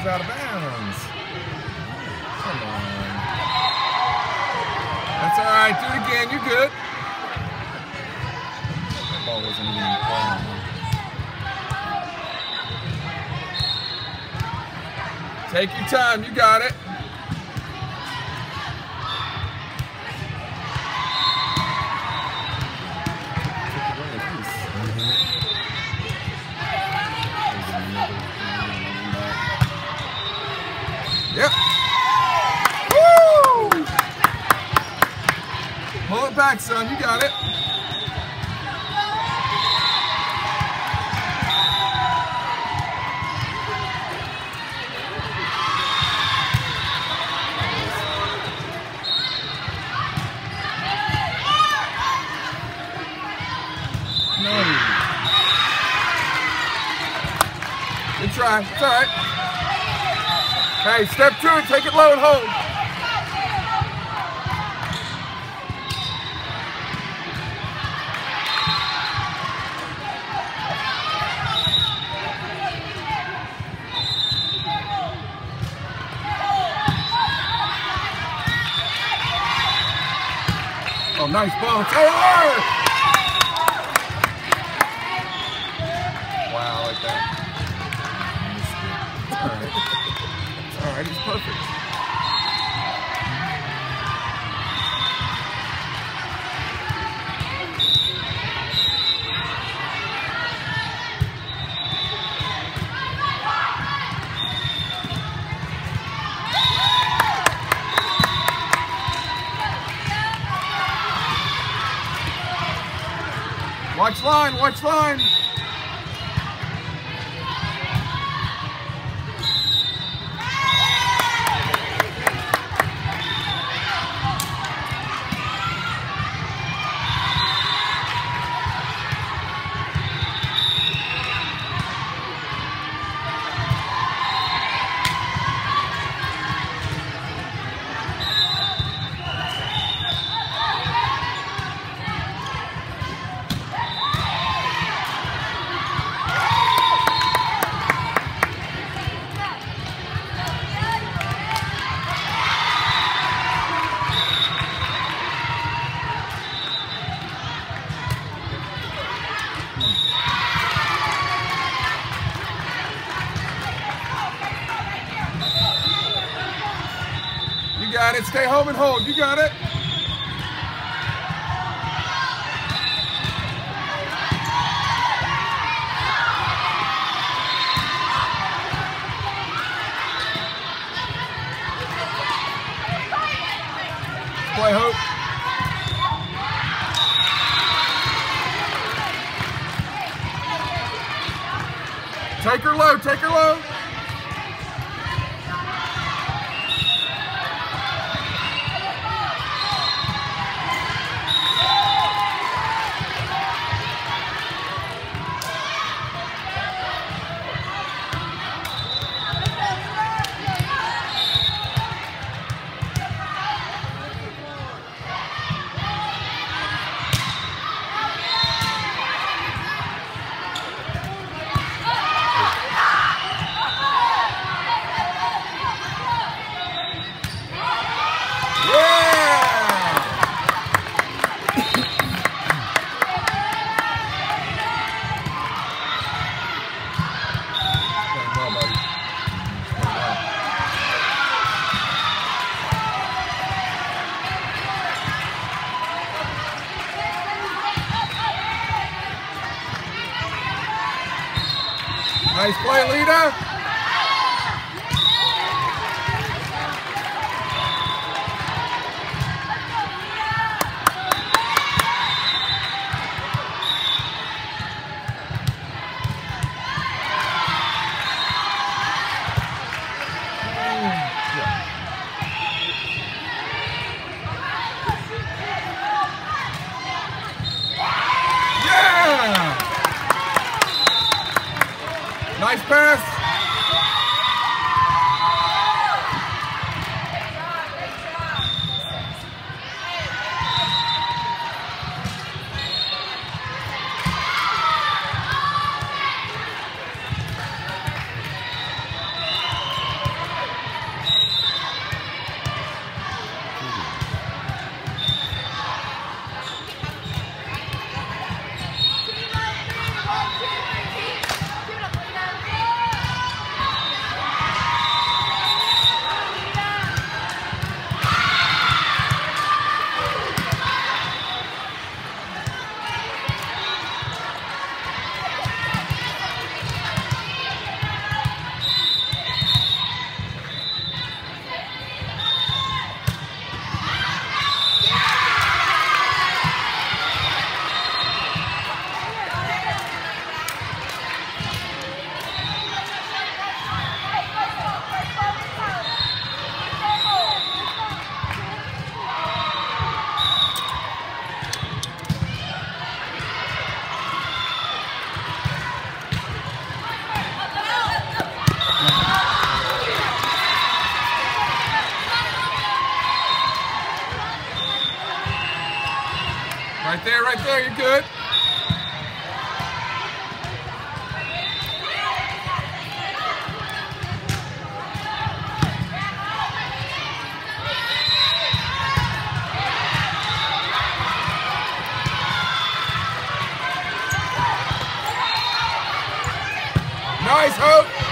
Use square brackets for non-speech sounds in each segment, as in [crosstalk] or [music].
Ball's out of bounds. Come on. That's all right. Do it again. You're good. That ball wasn't even playing. Take your time. You got it. Back, son. You got it. Good try. It's all right. Hey, step two take it low and hold. Nice ball, Taylor! Wow, like that. [laughs] All right. All right, he's perfect. Watch line, watch line. Hold. You got it. Play Hope. Take her low, take her low. Nice, Hope.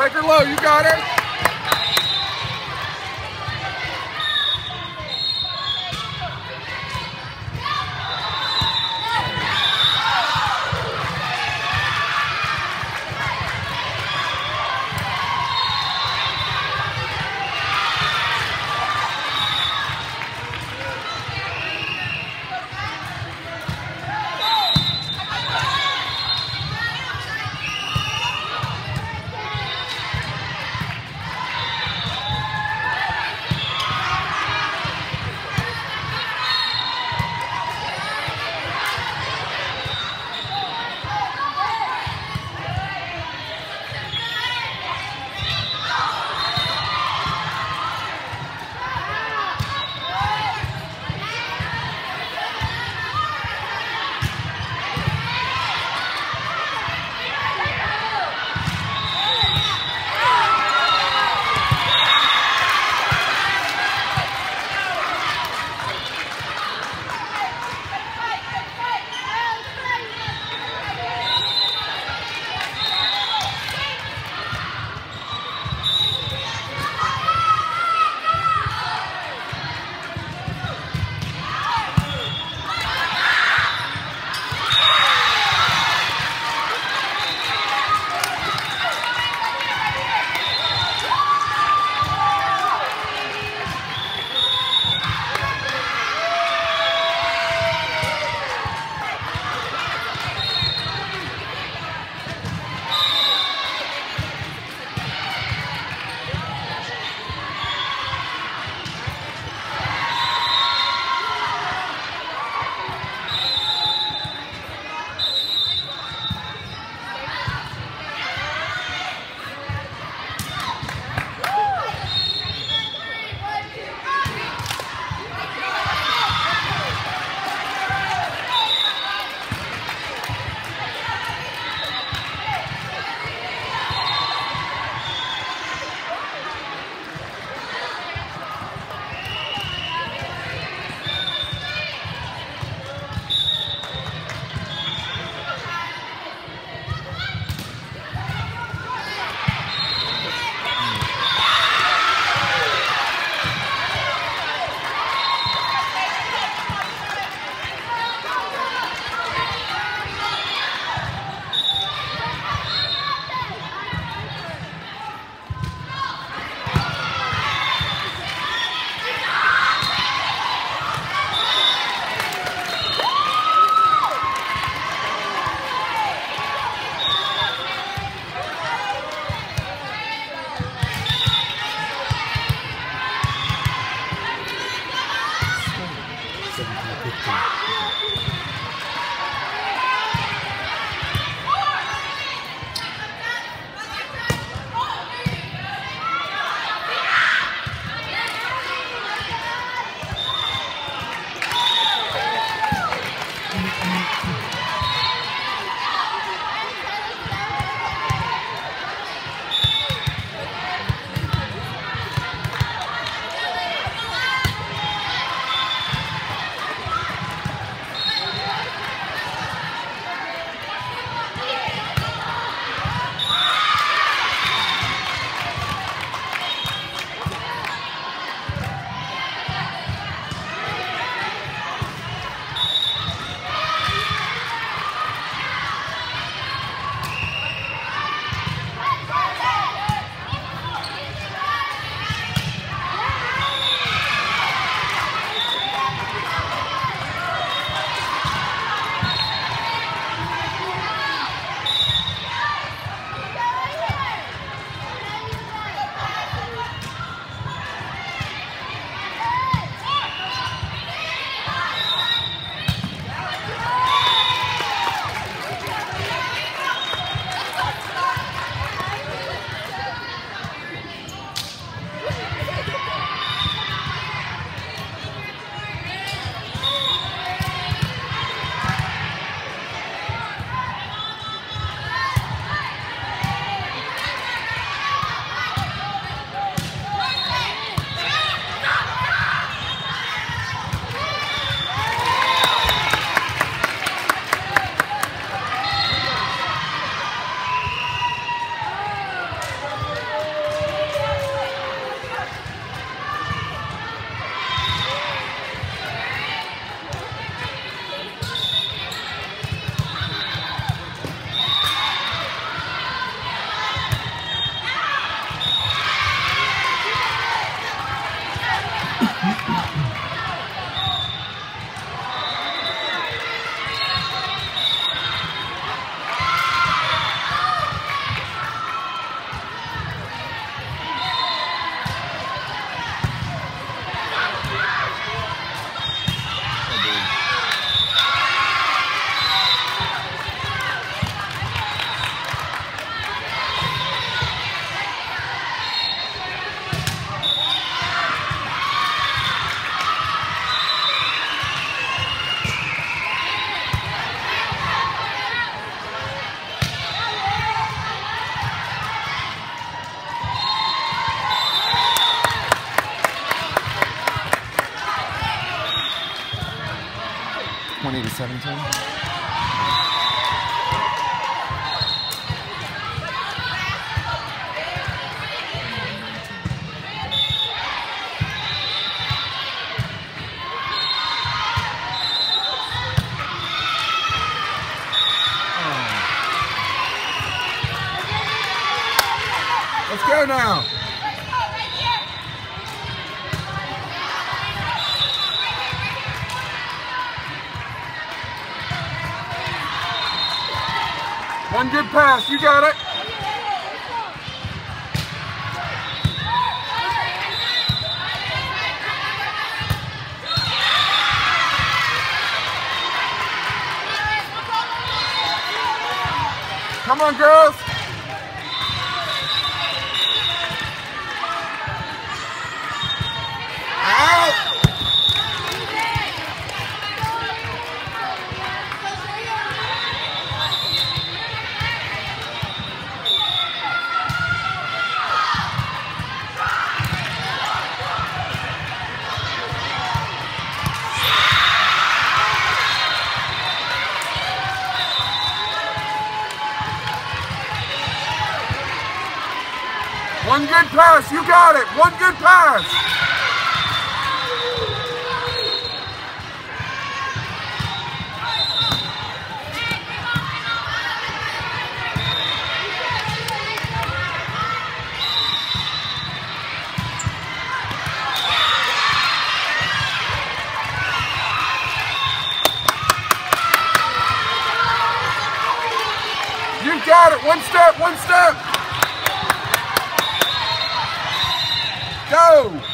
Take her low. You got her. Now. One good pass. You got it. Come on, girls. Out. One good pass. You got it. One good pass. You got it. One step. One step. Go!